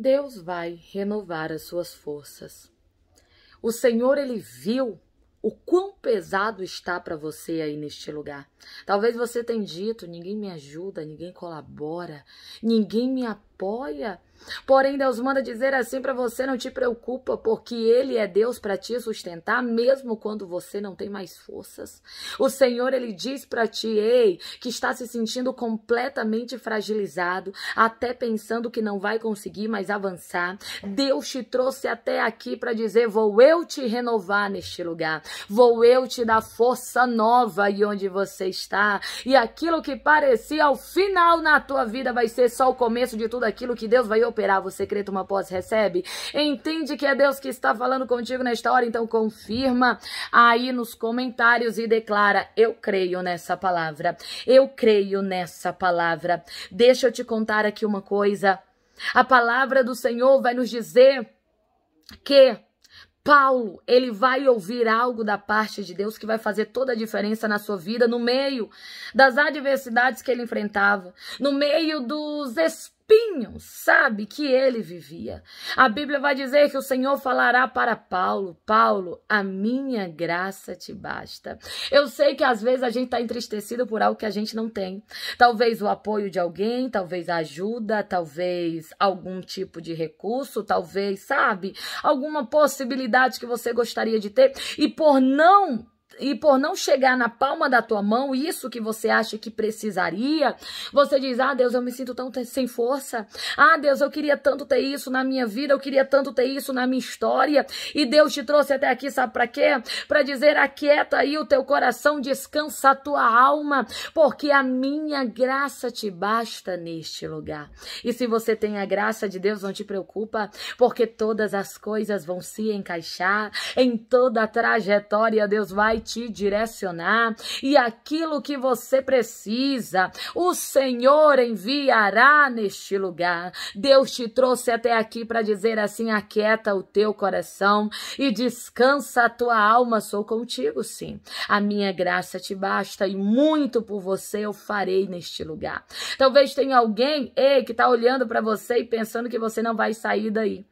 Deus vai renovar as suas forças. O Senhor, ele viu o quão pesado está para você aí neste lugar. Talvez você tenha dito: ninguém me ajuda, ninguém colabora, ninguém me apoia. Porém, Deus manda dizer assim para você: não te preocupa, porque Ele é Deus para te sustentar, mesmo quando você não tem mais forças. O Senhor, Ele diz para ti, ei, que está se sentindo completamente fragilizado, até pensando que não vai conseguir mais avançar. Deus te trouxe até aqui para dizer: vou eu te renovar neste lugar, vou eu te dar força nova aí onde você está. E aquilo que parecia ao final na tua vida vai ser só o começo de tudo aquilo que Deus vai operar. Você crê, uma posse, recebe. Entende que é Deus que está falando contigo nesta hora, então confirma aí nos comentários e declara: Eu creio nessa palavra. Eu creio nessa palavra. Deixa eu te contar aqui uma coisa. A palavra do Senhor vai nos dizer que Paulo, ele vai ouvir algo da parte de Deus que vai fazer toda a diferença na sua vida, no meio das adversidades que ele enfrentava, no meio dos sabe, que ele vivia. A Bíblia vai dizer que o Senhor falará para Paulo: Paulo, a minha graça te basta. Eu sei que às vezes a gente está entristecido por algo que a gente não tem. Talvez o apoio de alguém, talvez a ajuda, talvez algum tipo de recurso, talvez, sabe, alguma possibilidade que você gostaria de ter. E por não e por não chegar na palma da tua mão isso que você acha que precisaria, você diz: Ah, Deus, eu me sinto tão sem força. Ah, Deus, eu queria tanto ter isso na minha vida, eu queria tanto ter isso na minha história. E Deus te trouxe até aqui, sabe para quê? Para dizer: Aquieta aí o teu coração, descansa a tua alma, porque a minha graça te basta neste lugar. E se você tem a graça de Deus, não te preocupa, porque todas as coisas vão se encaixar em toda a trajetória, Deus vai te direcionar e aquilo que você precisa, o Senhor enviará neste lugar. Deus te trouxe até aqui para dizer assim: aquieta o teu coração e descansa a tua alma. Sou contigo, sim. A minha graça te basta e muito por você eu farei neste lugar. Talvez tenha alguém ei, que está olhando para você e pensando que você não vai sair daí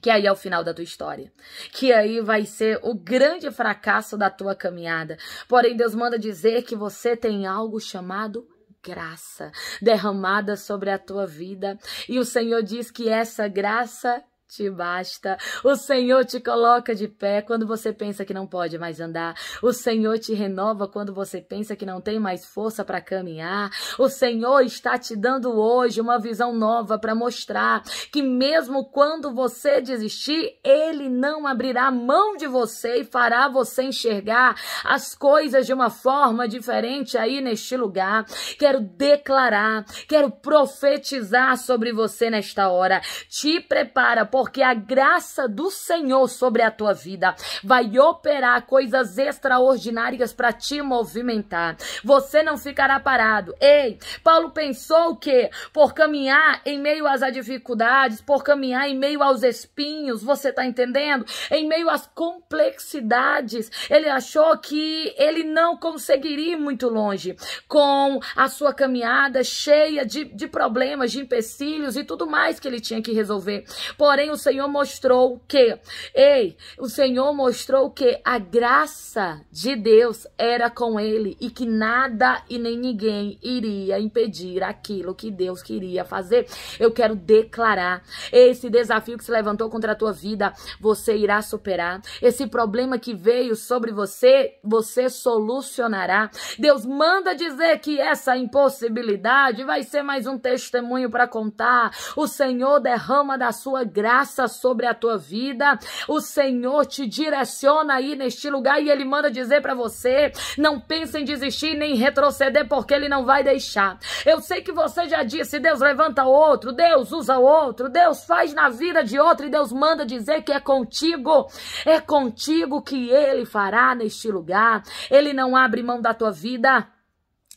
que aí é o final da tua história, que aí vai ser o grande fracasso da tua caminhada. Porém, Deus manda dizer que você tem algo chamado graça derramada sobre a tua vida, e o Senhor diz que essa graça te basta. O Senhor te coloca de pé quando você pensa que não pode mais andar. O Senhor te renova quando você pensa que não tem mais força para caminhar. O Senhor está te dando hoje uma visão nova para mostrar que mesmo quando você desistir, ele não abrirá mão de você e fará você enxergar as coisas de uma forma diferente aí neste lugar. Quero declarar, quero profetizar sobre você nesta hora. Te prepara porque a graça do Senhor sobre a tua vida vai operar coisas extraordinárias para te movimentar. Você não ficará parado. Ei, Paulo pensou que por caminhar em meio às dificuldades, por caminhar em meio aos espinhos, você tá entendendo? Em meio às complexidades, ele achou que ele não conseguiria ir muito longe com a sua caminhada cheia de, de problemas, de empecilhos e tudo mais que ele tinha que resolver. Porém, O Senhor mostrou que, ei, o Senhor mostrou que a graça de Deus era com ele e que nada e nem ninguém iria impedir aquilo que Deus queria fazer. Eu quero declarar esse desafio que se levantou contra a tua vida, você irá superar. Esse problema que veio sobre você, você solucionará. Deus manda dizer que essa impossibilidade vai ser mais um testemunho para contar. O Senhor derrama da sua graça graça sobre a tua vida. O Senhor te direciona aí neste lugar e Ele manda dizer para você: não pense em desistir nem retroceder, porque Ele não vai deixar. Eu sei que você já disse: Deus levanta outro, Deus usa outro, Deus faz na vida de outro e Deus manda dizer que é contigo. É contigo que Ele fará neste lugar. Ele não abre mão da tua vida.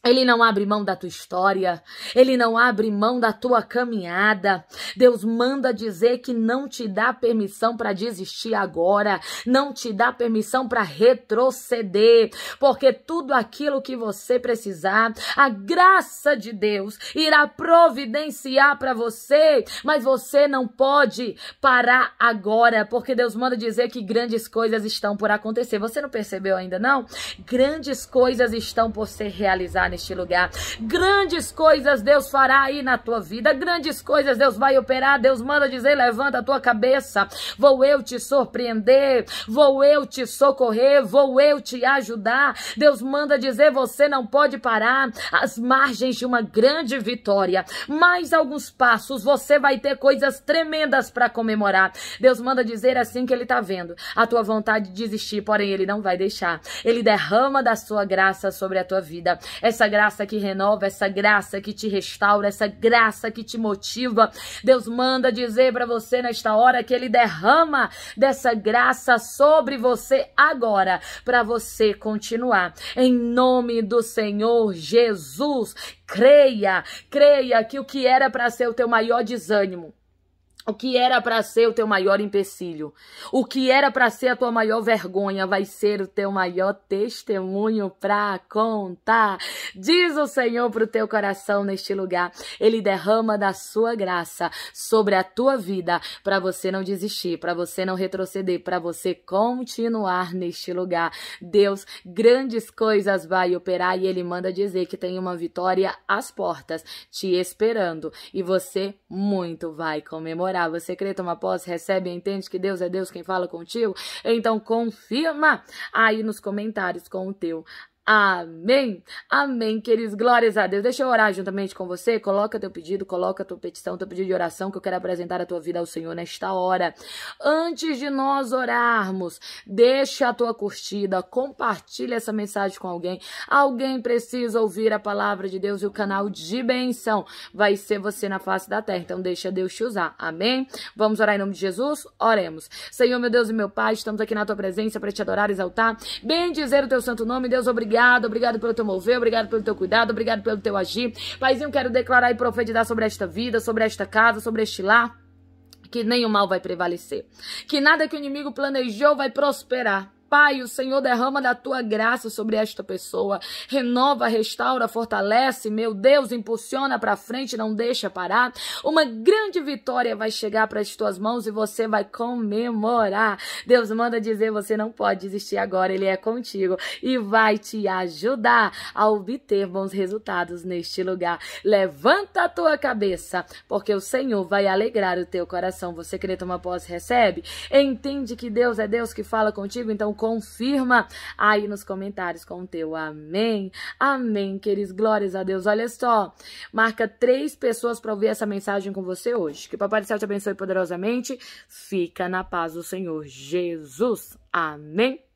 Ele não abre mão da tua história, ele não abre mão da tua caminhada. Deus manda dizer que não te dá permissão para desistir agora, não te dá permissão para retroceder, porque tudo aquilo que você precisar, a graça de Deus irá providenciar para você, mas você não pode parar agora, porque Deus manda dizer que grandes coisas estão por acontecer. Você não percebeu ainda não? Grandes coisas estão por ser realizadas neste lugar. Grandes coisas Deus fará aí na tua vida. Grandes coisas Deus vai operar. Deus manda dizer: levanta a tua cabeça. Vou eu te surpreender. Vou eu te socorrer. Vou eu te ajudar. Deus manda dizer: você não pode parar às margens de uma grande vitória. Mais alguns passos você vai ter coisas tremendas para comemorar. Deus manda dizer assim que ele está vendo a tua vontade de desistir, porém ele não vai deixar. Ele derrama da sua graça sobre a tua vida. Essa essa graça que renova, essa graça que te restaura, essa graça que te motiva. Deus manda dizer para você nesta hora que Ele derrama dessa graça sobre você agora, para você continuar. Em nome do Senhor Jesus, creia, creia que o que era para ser o teu maior desânimo o que era para ser o teu maior empecilho, o que era para ser a tua maior vergonha, vai ser o teu maior testemunho para contar. Diz o Senhor para o teu coração neste lugar. Ele derrama da sua graça sobre a tua vida para você não desistir, para você não retroceder, para você continuar neste lugar. Deus, grandes coisas vai operar e ele manda dizer que tem uma vitória às portas te esperando e você muito vai comemorar orar. Você crê, toma posse, recebe entende que Deus é Deus quem fala contigo? Então confirma aí nos comentários com o teu Amém. Amém, queridos. Glórias a Deus. Deixa eu orar juntamente com você. Coloca teu pedido, coloca tua petição, teu pedido de oração que eu quero apresentar a tua vida ao Senhor nesta hora. Antes de nós orarmos, deixa a tua curtida, compartilha essa mensagem com alguém. Alguém precisa ouvir a palavra de Deus e o canal de benção vai ser você na face da terra. Então deixa Deus te usar. Amém. Vamos orar em nome de Jesus? Oremos. Senhor, meu Deus e meu Pai, estamos aqui na tua presença para te adorar, exaltar, bem dizer o teu santo nome. Deus, obrigado obrigado, obrigado pelo teu mover, obrigado pelo teu cuidado, obrigado pelo teu agir. Paizinho, quero declarar e profetizar sobre esta vida, sobre esta casa, sobre este lar que nem o mal vai prevalecer, que nada que o inimigo planejou vai prosperar. Pai, o Senhor derrama da tua graça sobre esta pessoa. Renova, restaura, fortalece, meu Deus, impulsiona para frente, não deixa parar. Uma grande vitória vai chegar para as tuas mãos e você vai comemorar. Deus manda dizer, você não pode desistir agora, ele é contigo e vai te ajudar a obter bons resultados neste lugar. Levanta a tua cabeça, porque o Senhor vai alegrar o teu coração. Você crê tomar posse, recebe? Entende que Deus é Deus que fala contigo, então confirma aí nos comentários com o teu amém. Amém, queridos. Glórias a Deus. Olha só, marca três pessoas para ouvir essa mensagem com você hoje. Que o Papai do Céu te abençoe poderosamente. Fica na paz do Senhor Jesus. Amém.